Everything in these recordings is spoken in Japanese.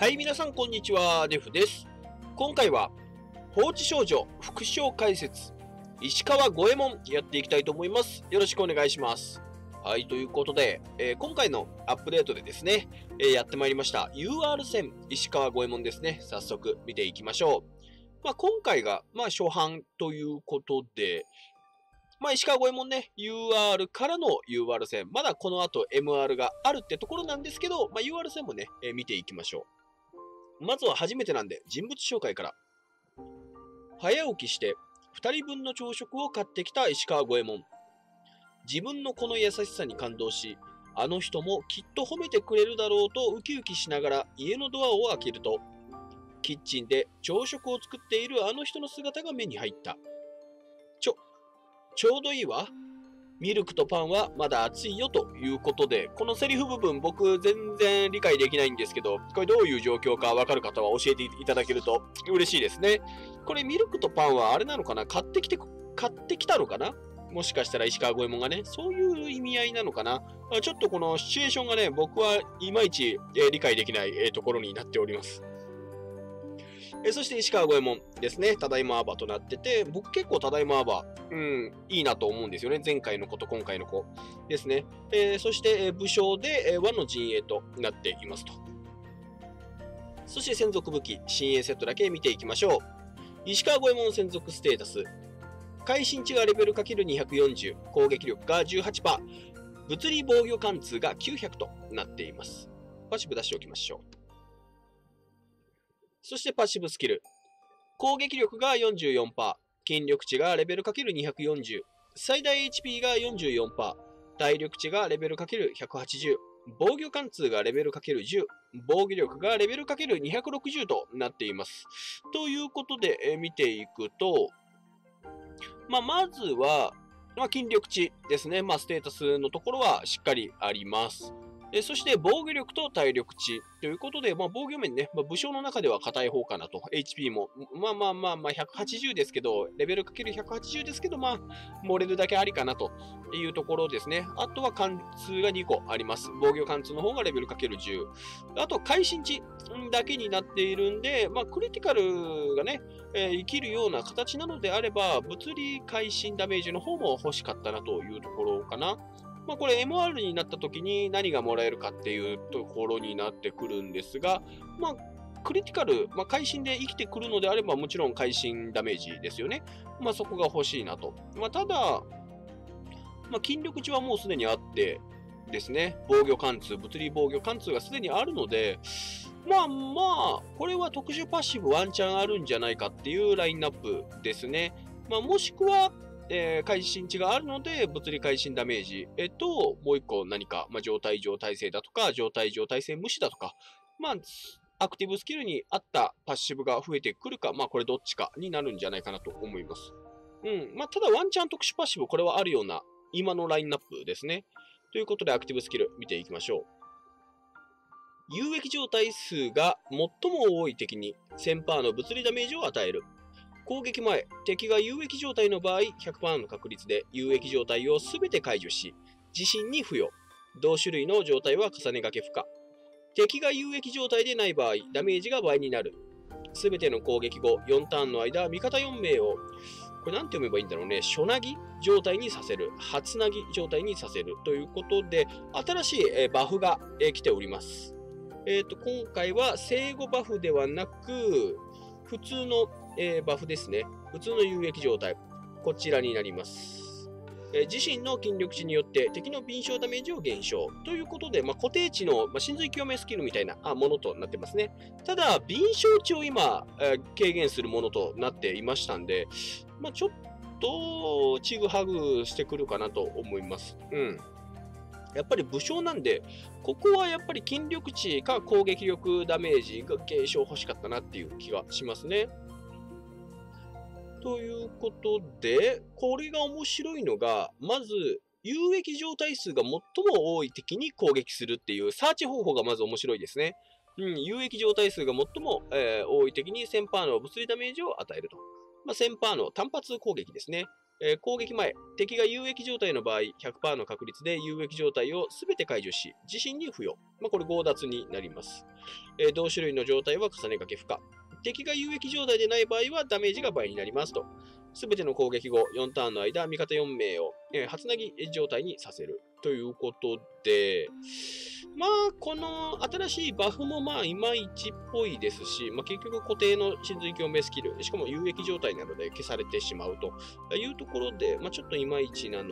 はい、皆さんこんにちは、デフです。今回は、放置少女副賞解説、石川五右衛門やっていきたいと思います。よろしくお願いします。はい、ということで、えー今回のアップデートでですね、えーやってまいりました UR 戦石川五右衛門ですね。早速見ていきましょう。まあ、今回が、まあ、初版ということで、まあ、石川五右衛門ね、UR からの UR 戦、まだこの後 MR があるってところなんですけど、まあ、UR 戦もね、えー見ていきましょう。まずは初めてなんで、人物紹介から。早起きして、2人分の朝食を買ってきた石川五右衛門。自分のこの優しさに感動し、あの人もきっと褒めてくれるだろうとウキウキしながら家のドアを開けると、キッチンで朝食を作っているあの人の姿が目に入った。ちょ、ちょうどいいわ。ミルクとパンはまだ熱いよということで、このセリフ部分僕全然理解できないんですけど、これどういう状況かわかる方は教えていただけると嬉しいですね。これミルクとパンはあれなのかな？買ってきて、買ってきたのかな？もしかしたら石川五右衛門がね、そういう意味合いなのかな？ちょっとこのシチュエーションがね、僕はいまいち、え理解できない、えところになっております。えそして石川五右衛門ですね、ただいまアバとなってて、僕結構ただいまアバ、うん、いいなと思うんですよね。前回の子と今回の子ですね。えーそして、え武将で、え和の陣営となっていますと。そして専属武器、新鋭セットだけ見ていきましょう。石川五右衛門専属ステータス。会心値がレベル ×240、攻撃力が18%、物理防御貫通が900となっています。パシブ出しておきましょう。そしてパッシブスキル。攻撃力が44%、筋力値がレベル ×240、最大 HP が44%、体力値がレベル ×180、防御貫通がレベル ×10、防御力がレベル ×260 となっています。ということで、え見ていくと、まあ、まずは、まあ、筋力値ですね。まあ、ステータスのところはしっかりあります。えそして防御力と体力値ということで、まあ、防御面ね、まあ、武将の中では硬い方かなと。HP も、まあまあまあまあ、180ですけど、レベルかける180ですけど、まあ、漏れるだけありかなというところですね。あとは貫通が2個あります。防御貫通の方がレベルかける10。あと、会心値だけになっているんで、まあ、クリティカルがね、えー生きるような形なのであれば、物理会心ダメージの方も欲しかったなというところかな。まあ、これ MR になった時に何がもらえるかっていうところになってくるんですが、まあ、クリティカル、まあ、会心で生きてくるのであれば、もちろん会心ダメージですよね。まあ、そこが欲しいなと。まあ、ただ、まあ、筋力値はもうすでにあってですね、防御貫通、物理防御貫通がすでにあるので、まあまあ、これは特殊パッシブワンチャンあるんじゃないかっていうラインナップですね。まあ、もしくは、えー、会心値があるので、物理会心ダメージ、えっと、もう一個何か、まあ、状態状態性だとか、状態状態性無視だとか、まあ、アクティブスキルに合ったパッシブが増えてくるか、まあ、これどっちかになるんじゃないかなと思います。うん。まあ、ただワンチャン特殊パッシブ、これはあるような、今のラインナップですね。ということで、アクティブスキル見ていきましょう。有益状態数が最も多い敵に1000%の物理ダメージを与える。攻撃前、敵が有益状態の場合、100%の確率で有益状態を全て解除し、自身に付与。同種類の状態は重ね掛け不可。敵が有益状態でない場合、ダメージが倍になる。すべての攻撃後、4ターンの間、味方4名を、これなんて読めばいいんだろうね、初なぎ状態にさせる。初なぎ状態にさせる。ということで、新しいえバフがえ来ております。えっ、と、今回は生後バフではなく、普通の、えーバフですね。普通の有益状態。こちらになります。えー自身の筋力値によって敵の敏捷ダメージを減少。ということで、まあ、固定値の、まあ、真髄清めスキルみたいなあものとなってますね。ただ、敏捷値を今、えー軽減するものとなっていましたんで、まあ、ちょっと、ちぐはぐしてくるかなと思います。うん。やっぱり武将なんで、ここはやっぱり筋力値か攻撃力ダメージが減少欲しかったなっていう気がしますね。ということで、これが面白いのが、まず、有益状態数が最も多い敵に攻撃するっていうサーチ方法がまず面白いですね。うん、有益状態数が最も、えー多い敵に1000%の物理ダメージを与えると。まあ、1000%の単発攻撃ですね。えー、攻撃前、敵が有益状態の場合、100%の確率で有益状態を全て解除し、自身に付与。まあ、これ強奪になります。えー、同種類の状態は重ね掛け不可。敵が有益状態でない場合はダメージが倍になりますと。全ての攻撃後、4ターンの間、味方4名を、えー、初投げ状態にさせる。ということで、まあ、この新しいバフもまあ、いまいちっぽいですし、まあ、結局固定の真髄共鳴スキル、しかも有益状態なので消されてしまうというところで、まあ、ちょっといまいちなの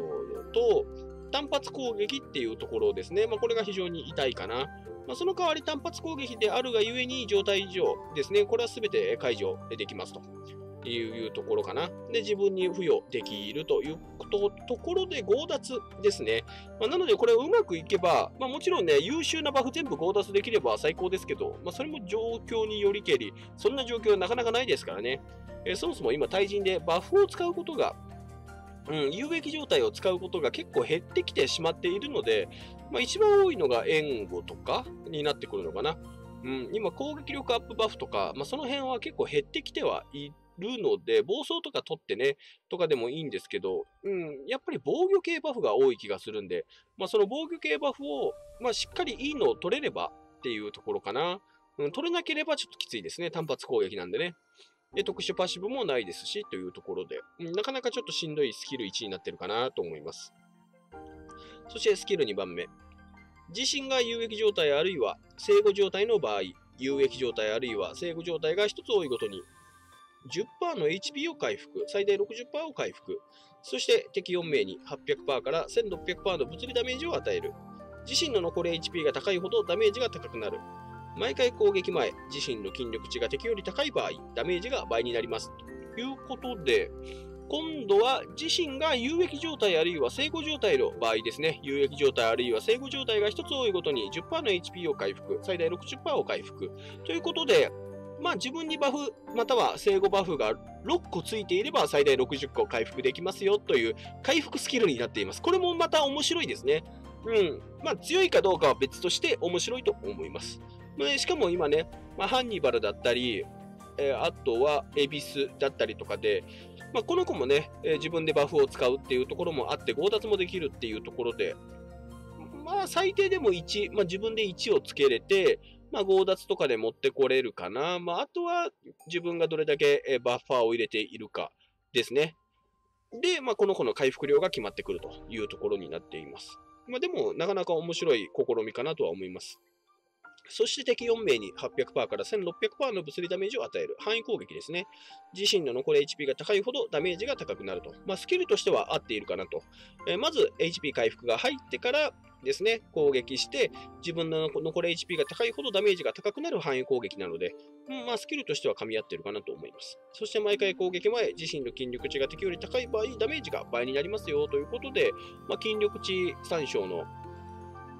と、単発攻撃っていうところですね。まあ、これが非常に痛いかな。まあ、その代わり単発攻撃であるがゆえに状態異常ですね。これは全て解除できますと。いうところかな。で、自分に付与できるというとところで強奪ですね。まあ、なので、これうまくいけば、まあ、もちろんね、優秀なバフ全部強奪できれば最高ですけど、まあ、それも状況によりけり、そんな状況はなかなかないですからね。えー、そもそも今、対人でバフを使うことがうん、有益状態を使うことが結構減ってきてしまっているので、まあ、一番多いのが援護とかになってくるのかな。うん、今、攻撃力アップバフとか、まあ、その辺は結構減ってきてはいるので、暴走とか取ってね、とかでもいいんですけど、うん、やっぱり防御系バフが多い気がするんで、まあ、その防御系バフを、まあ、しっかりいいのを取れればっていうところかな。うん、取れなければちょっときついですね。単発攻撃なんでね。で、特殊パッシブもないですし、というところで、うん、なかなかちょっとしんどいスキル1になってるかなと思います。そしてスキル2番目。自身が有益状態あるいは生後状態の場合、有益状態あるいは生後状態が1つ多いごとに10%の HP を回復、最大60%を回復、そして敵4名に800%から1600%の物理ダメージを与える。自身の残り HP が高いほどダメージが高くなる。毎回攻撃前、自身の筋力値が敵より高い場合、ダメージが倍になります。ということで、今度は自身が有益状態あるいは生後状態の場合ですね。有益状態あるいは生後状態が1つ多いごとに10%の HP を回復、最大60%を回復。ということで、まあ自分にバフ、または生後バフが6個ついていれば最大60個回復できますよという回復スキルになっています。これもまた面白いですね。うん。まあ強いかどうかは別として面白いと思います。まあ、しかも今ね、まあ、ハンニバルだったり、えー、あとはエビスだったりとかで、まあ、この子もね、えー、自分でバフを使うっていうところもあって、強奪もできるっていうところで、まあ最低でも1、まあ自分で1をつけれて、まあ、強奪とかで持ってこれるかな。まあ、あとは自分がどれだけバッファーを入れているかですね。で、まあ、この子の回復量が決まってくるというところになっています。まあ、でも、なかなか面白い試みかなとは思います。そして敵4名に800%から1600%の物理ダメージを与える範囲攻撃ですね。自身の残り HP が高いほどダメージが高くなると。まあ、スキルとしては合っているかなと。えー、まず HP 回復が入ってからですね、攻撃して、自分の残り HP が高いほどダメージが高くなる範囲攻撃なので、うん、まあ、スキルとしては噛み合ってるかなと思います。そして毎回攻撃前、自身の筋力値が敵より高い場合、ダメージが倍になりますよということで、まあ、筋力値参照の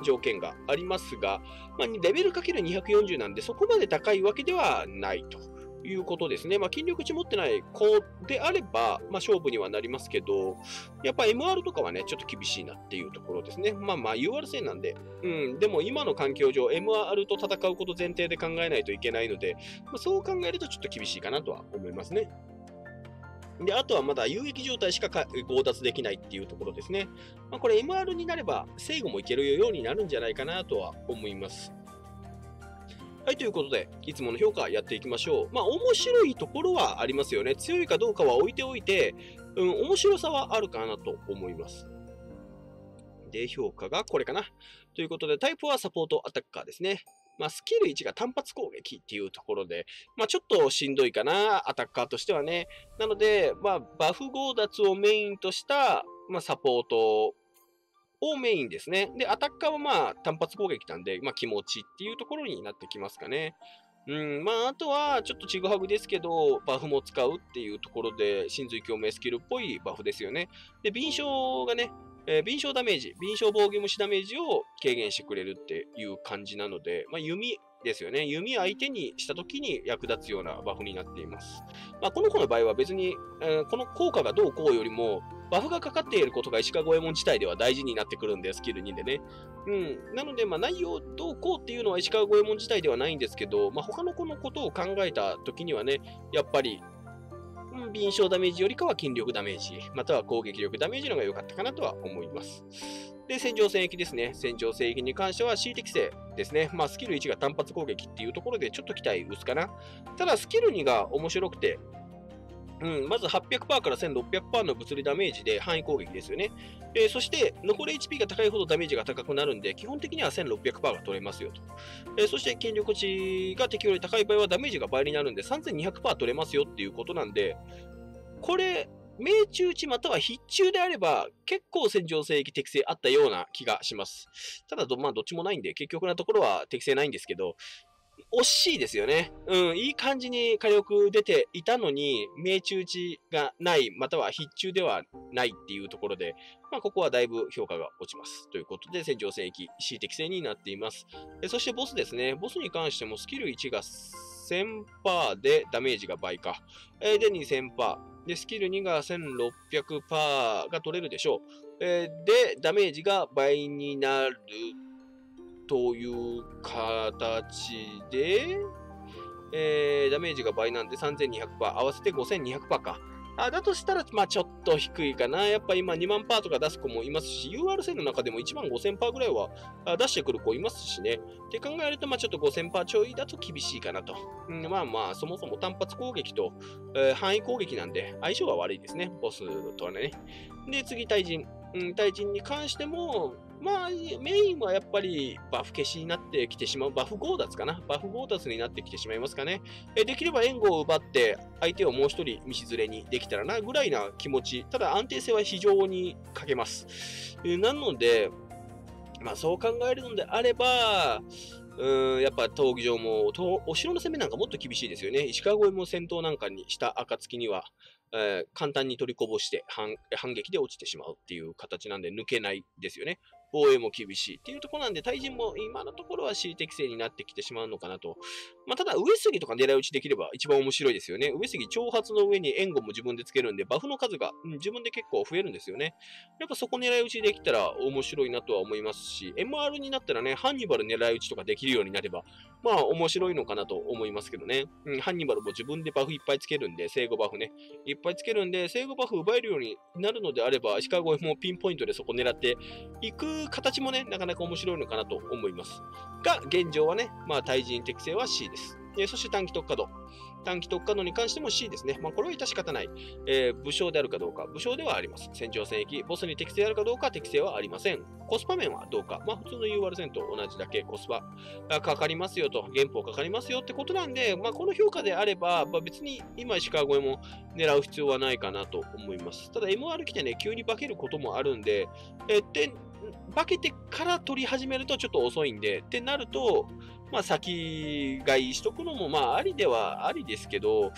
条件がありますが、まあ、レベル ×240 なんでそこまで高いわけではないと。いうことですね。まあ、筋力値持ってない子であれば、まあ、勝負にはなりますけど、やっぱ MR とかはね、ちょっと厳しいなっていうところですね。まあまあ UR 戦なんで、うん、でも今の環境上、MR と戦うこと前提で考えないといけないので、まあ、そう考えるとちょっと厳しいかなとは思いますね。で、あとはまだ有益状態しか強奪できないっていうところですね。まあ、これ MR になれば、制御もいけるようになるんじゃないかなとは思います。はい、ということで、いつもの評価やっていきましょう。まあ、面白いところはありますよね。強いかどうかは置いておいて、うん、面白さはあるかなと思います。で、評価がこれかな。ということで、タイプはサポートアタッカーですね。まあ、スキル1が単発攻撃っていうところで、まあ、ちょっとしんどいかな、アタッカーとしてはね。なので、まあ、バフ強奪をメインとした、まあ、サポートをメインですね。で、アタッカーはまあ単発攻撃なんで、まあ気持ちっていうところになってきますかね。うん、まあ、あとは、ちょっとちぐはぐですけど、バフも使うっていうところで、真髄共鳴スキルっぽいバフですよね。で、敏捷がね、えー、敏捷ダメージ、敏捷防御無視ダメージを軽減してくれるっていう感じなので、まあ、弓ですよね。弓相手にした時に役立つようなバフになっています。まあ、この子の場合は別に、えー、この効果がどうこうよりも、バフがかかっていることが石川五右衛門自体では大事になってくるんで、スキル2でね。うん。なので、まあ、内容どうこうっていうのは石川五右衛門自体ではないんですけど、まあ、他の子のことを考えた時にはね、やっぱり、うん、敏捷ダメージよりかは筋力ダメージ、または攻撃力ダメージの方が良かったかなとは思います。で、戦場戦役ですね。戦場戦役に関しては C 適性ですね。まあ、スキル1が単発攻撃っていうところでちょっと期待薄かな。ただ、スキル2が面白くて、うん、まず800%から1600%の物理ダメージで範囲攻撃ですよね。えー、そして、残り HP が高いほどダメージが高くなるんで、基本的には1600%が取れますよと。えー、そして、筋力値が適用より高い場合はダメージが倍になるんで、3200%取れますよっていうことなんで、これ、命中値または必中であれば、結構戦場性域適性あったような気がします。ただど、まあ、どっちもないんで、結局なところは適性ないんですけど、惜しいですよね。うん、いい感じに火力出ていたのに、命中値がない、または必中ではないっていうところで、まあ、ここはだいぶ評価が落ちます。ということで、戦場戦役 C 適正になっています。そしてボスですね。ボスに関してもスキル1が1000%でダメージが倍か。で、2000%。で、スキル2が1600%が取れるでしょう。えで、ダメージが倍になるという形で、えー、ダメージが倍なんで3200%、合わせて5200%か。あだとしたら、まあちょっと低いかな。やっぱ今2万パーとか出す子もいますし、UR 線の中でも1万5000パーぐらいは出してくる子いますしね。って考えると、まあちょっと5000パーちょいだと厳しいかなと。うん、まあまあ、そもそも単発攻撃と、えー、範囲攻撃なんで、相性が悪いですね。ボスとはね。で、次、対人。うん、対人に関しても、まあ、メインはやっぱりバフ消しになってきてしまう。バフ強奪かなバフ強奪になってきてしまいますかね。えできれば援護を奪って相手をもう一人道連れにできたらなぐらいな気持ち。ただ安定性は非常に欠けます。えなので、まあそう考えるのであれば、うん、やっぱ闘技場も、お城の攻めなんかもっと厳しいですよね。石川越えも戦闘なんかにした暁には、えー、簡単に取りこぼして反撃で落ちてしまうっていう形なんで抜けないですよね。防衛も厳しいっていうところなんで、対人も今のところは C 適正になってきてしまうのかなと。まあ、ただ、上杉とか狙い撃ちできれば一番面白いですよね。上杉、挑発の上に援護も自分でつけるんで、バフの数が、うん、自分で結構増えるんですよね。やっぱそこ狙い撃ちできたら面白いなとは思いますし、MR になったらね、ハンニバル狙い撃ちとかできるようになれば、まあ面白いのかなと思いますけどね。うん、ハンニバルも自分でバフいっぱいつけるんで、生後バフね。いっぱいつけるんで、生後バフ奪えるようになるのであれば、石川越もピンポイントでそこ狙っていく形もね、なかなか面白いのかなと思います。が、現状はね、まあ、対人適性は C です。えそして短期特化度。短期特化度に関しても C ですね。まあ、これは致し方ない、えー、武将であるかどうか。武将ではあります。戦場戦役。ボスに適正あるかどうか適正はありません。コスパ面はどうか。まあ、普通の UR 戦と同じだけコスパがかかりますよと。原稿かかりますよってことなんで、まあ、この評価であれば、まあ、別に今石川越えも狙う必要はないかなと思います。ただ MR 来てね、急に化けることもあるんで、えで、化けてから取り始めるとちょっと遅いんで、ってなると、まあ先買いしとくのもまあありではありですけど、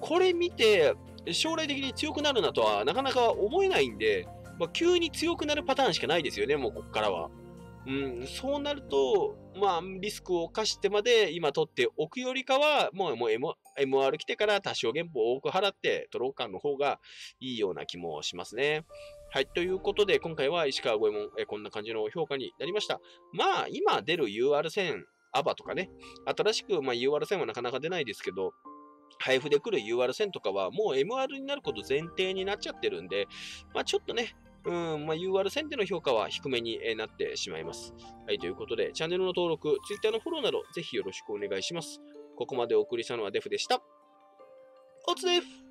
これ見て将来的に強くなるなとはなかなか思えないんで、まあ、急に強くなるパターンしかないですよね、もうこっからは。うん、そうなると、まあ、リスクを冒してまで今取っておくよりかは、もうもう MR 来てから多少原本を多く払って取ろうかの方がいいような気もしますね。はい。ということで、今回は石川五右衛門、えこんな感じの評価になりました。まあ、今出る UR 線、アバとかね、新しく、まあ、UR 線はなかなか出ないですけど、配布で来る UR 線とかはもう MR になること前提になっちゃってるんで、まあ、ちょっとね、うん、まあ、UR 線での評価は低めになってしまいます。はい、ということで、チャンネルの登録、Twitter のフォローなど、ぜひよろしくお願いします。ここまでお送りしたのはデフでした。おつです